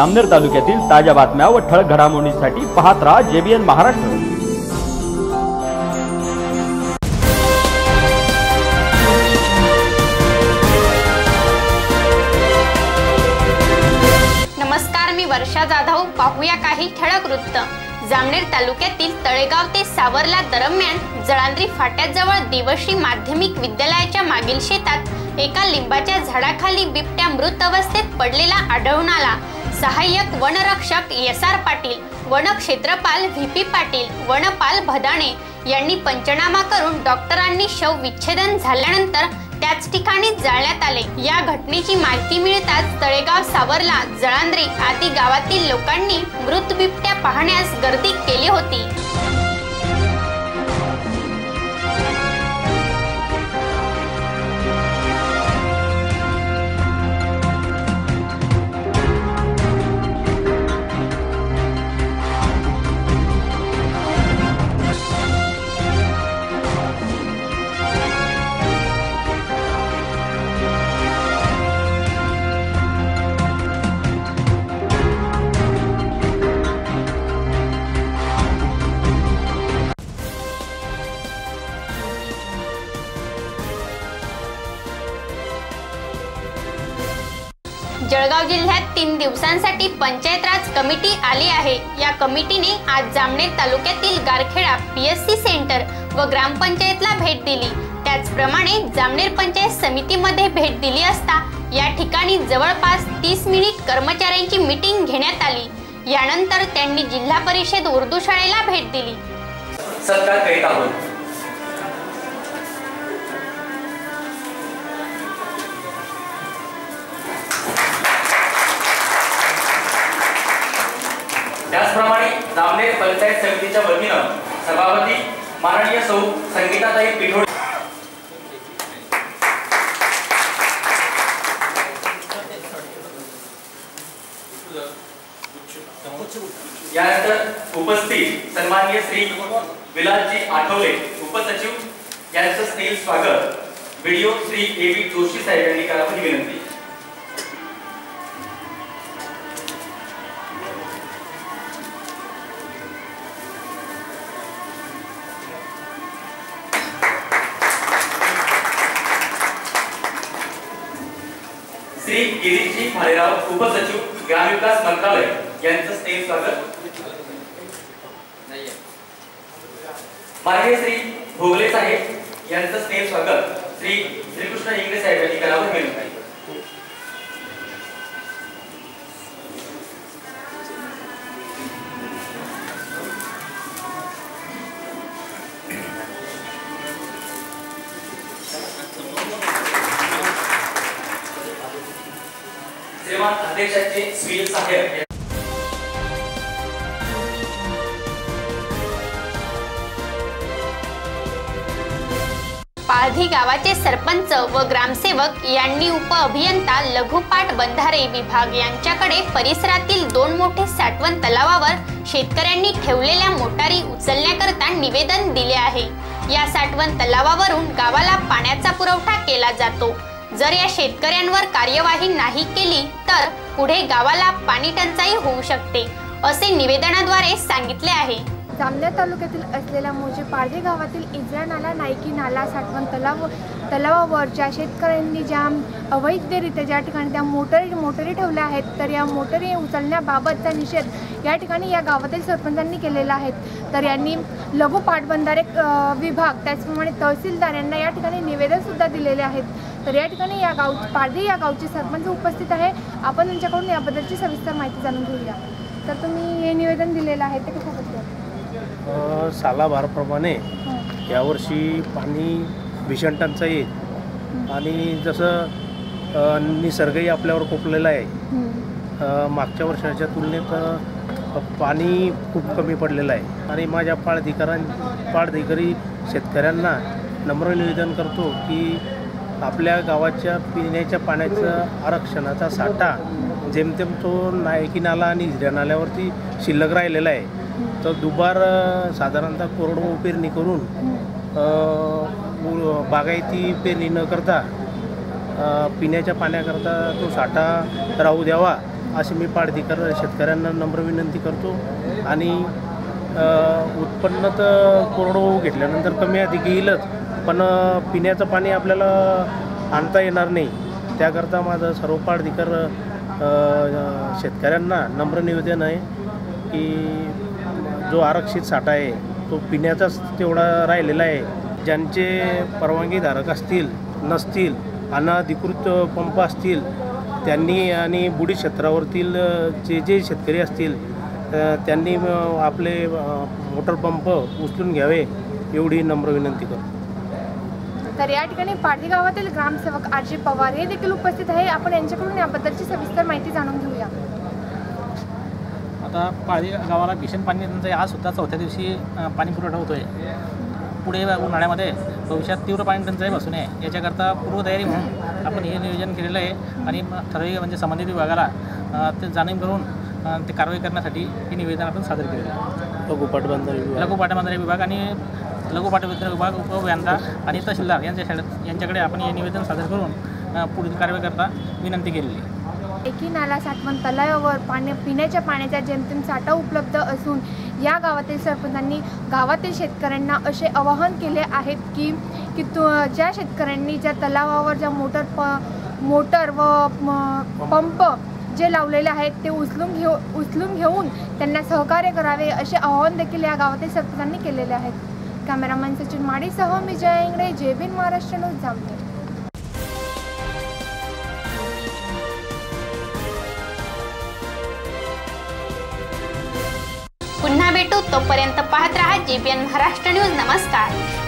अमनेर तालुक्यातील ताज्या बातम्या व ठळक घडामोडींसाठी पाहत राहा जेबीएन महाराष्ट्र. नमस्कार मी वर्षा जाधव. पाहूया काही ठळक वृत्त. जामनेर तालुक्यातील तळेगाव ते सावरला दरम्यान जळांद्री फाट्याजवळ दिवशी माध्यमिक विद्यालयाच्या मागील शेतात एका लिंबाच्या झाडाखाली बिबट्या मृत अवस्थेत पडलेला आढळून आला. सहाय्यक वनरक्षक एस आर पाटील वन क्षेत्रपाल व्ही पी पाटील वनपाल भदाणे यांनी पंचनामा करून डॉक्टरांनी शव विच्छेदन झाल्यानंतर त्याच ठिकाणी जाळण्यात आले. या घटनेची माहिती मिळताच तळेगाव सावरला जळांद्री आदी गावातील लोकांनी मृत बिबट्या पाहण्यास गर्दी केली होती. जळगाव जिल्ह्यात तीन दिवसांसाठी पंचायत राज कमिटी आली आहे. या कमिटीने आज जामनेर तालुक्यातील गारखेडा पीएससी सेंटर व ग्रामपंचायतला भेट दिली. त्याचप्रमाणे जामनेर पंचायत समितीमध्ये भेट दिली असता या ठिकाणी जवळपास तीस मिनिट कर्मचाऱ्यांची मीटिंग घेण्यात आली. यानंतर त्यांनी जिल्हा परिषद उर्दू शाळेला भेट दिली. सत्कार जामनेर पंचायत समितीच्या वतीनं सभापती माननीय सौ संगीताताई पिठोडे यानंतर उपस्थित सन्माननीय श्री विलासजी आठवले उपसचिव यांचं स्नेह स्वागत video Shri A B Joshi साहेब यांनी करावं ही विनंती श्री गिरीशजी भालेराव उपसचिव ग्रामविकास मंत्रालय. यांचं स्नेह स्वागत. माननीय श्री भोगले साहेब यांचं स्नेह स्वागत. श्री श्रीकृष्ण इंगळे साहेब यांनी करावं विनंती श्रीमान अध्यक्षाचे सुनील साहेब पाळधी गावाचे सरपंच व ग्रामसेवक यांनी उप अभियंता लघुपाट बंधारे विभाग यांच्याकडे परिसरातील दोन मोठे साठवण तलावावर शेतकऱ्यांनी ठेवलेल्या मोटारी उचलण्याकरता निवेदन दिले आहे. या साठवण तलावावरून गावाला पाण्याचा पुरवठा केला जातो. जर या शेतकऱ्यांवर कार्यवाही नाही केली तर पुढे गावाला पाणी टंचाई होऊ शकते असे निवेदनाद्वारे सांगितले आहे. जामनेर तालुक्यातील असलेल्या मोजे पारधी गावातील इजरा नाला नायकी नाला साठवण तलाव तलावावर ज्या शेतकऱ्यांनी ज्या अवैधरित्या ज्या ठिकाणी त्या मोटरी मोटरी ठेवल्या आहेत तर या मोटरी उचलण्याबाबतचा निषेध या ठिकाणी या गावातील सरपंचांनी केलेला आहे. तर यांनी लघु पाटबंधारे विभाग त्याचप्रमाणे तहसीलदार यांना या ठिकाणी निवेदनसुद्धा दिलेले आहेत. तर या ठिकाणी या गाव पारधी या गावचे सरपंच उपस्थित आहे. आपण त्यांच्याकडून याबद्दलची सविस्तर माहिती जाणून घेऊया. तर तुम्ही हे निवेदन दिलेलं आहे ते कशाबद्दल सालाभारप्रमाणे यावर्षी पाणी भीषण टंचाई आणि जसं निसर्गही आपल्यावर कोपलेला आहे. मागच्या वर्षाच्या तुलनेत पाणी खूप कमी पडलेलं आहे. आणि माझ्या पाळधिकारां पाळधिकारी शेतकऱ्यांना नम्र निवेदन करतो की आपल्या गावाच्या पिण्याच्या पाण्याचा आरक्षणाचा साठा जेमतेम तो नायकी नाला आणि हिऱ्या नाल्यावरती शिल्लक राहिलेला आहे तर दुबार साधारणतः कोरडवाहू पेरणी करून बागायती पेरणी न करता पिण्याच्या पाण्याकरता तो साठा राहू द्यावा अशी मी पाडदीकर शेतकऱ्यांना नम्र विनंती करतो. आणि उत्पन्न तर कोरडवाहू घेतल्यानंतर कमी अधिक येईलच पण पिण्याचं पाणी आपल्याला आणता येणार नाही. त्याकरता माझं सर्व शेतकऱ्यांना नम्र निवेदन आहे की जो आरक्षित साठा आहे तो पिण्याचाच तेवढा राहिलेला आहे. ज्यांचे परवानगीधारक असतील नसतील अनाधिकृत पंप असतील त्यांनी आणि बुडी क्षेत्रावरतील जे जे शेतकरी असतील अ, त्यांनी आपले मोटर पंप उचलून घ्यावे एवढी नम्र विनंती करतो. तर या ठिकाणी पारधी गावातील ग्रामसेवक आर जी पवार हे देखील उपस्थित आहे. आपण यांच्याकडून याबद्दलची सविस्तर माहिती जाणून घेऊया. आता पाळी गावाला भीषण पाणी टंचाई आज सुद्धा चौथ्या दिवशी पाणी पुरवठा होतो आहे पुढे उन्हाळ्यामध्ये भविष्यात तीव्र पाणी टंचाई बसू नये याच्याकरता पूर्वतयारी म्हणून आपण हे नियोजन केलेलं आहे. आणि ठराविक म्हणजे संबंधित विभागाला ते जाणीव करून ते कारवाई करण्यासाठी हे निवेदन आपण सादर केलेलं आहे लघु पाटबंधारे विभाग. लघु पाटबंधारे विभाग आणि लघु पाटबंधारे विभाग उपअभियंता आणि तहसीलदार यांच्या शाळेत यांच्याकडे आपण हे निवेदन सादर करून पुढील कारवाई करता विनंती केलेली आहे एकी नाला साठवण तलावावर पाणी पिण्याच्या पाण्याचा जेमतेम साठा उपलब्ध असून या गावातील सरपंचांनी गावातील शेतकऱ्यांना असे आवाहन केले आहेत की की तु ज्या शेतकऱ्यांनी ज्या तलावावर ज्या मोटर प मोटर व म- पंप जे लावलेले आहेत ते उचलून घेऊ उचलून घेऊन त्यांना सहकार्य करावे असे आवाहन देखील या गावातील सरपंचांनी केलेले आहेत. कॅमेरामॅन सचिन माडीसह मी जय इंगडे जेबीन महाराष्ट्र न्यूज जामनेर. पुन्हा भेटू तोपर्यंत पाहत राहा जेबीएन महाराष्ट्र न्यूज. नमस्कार.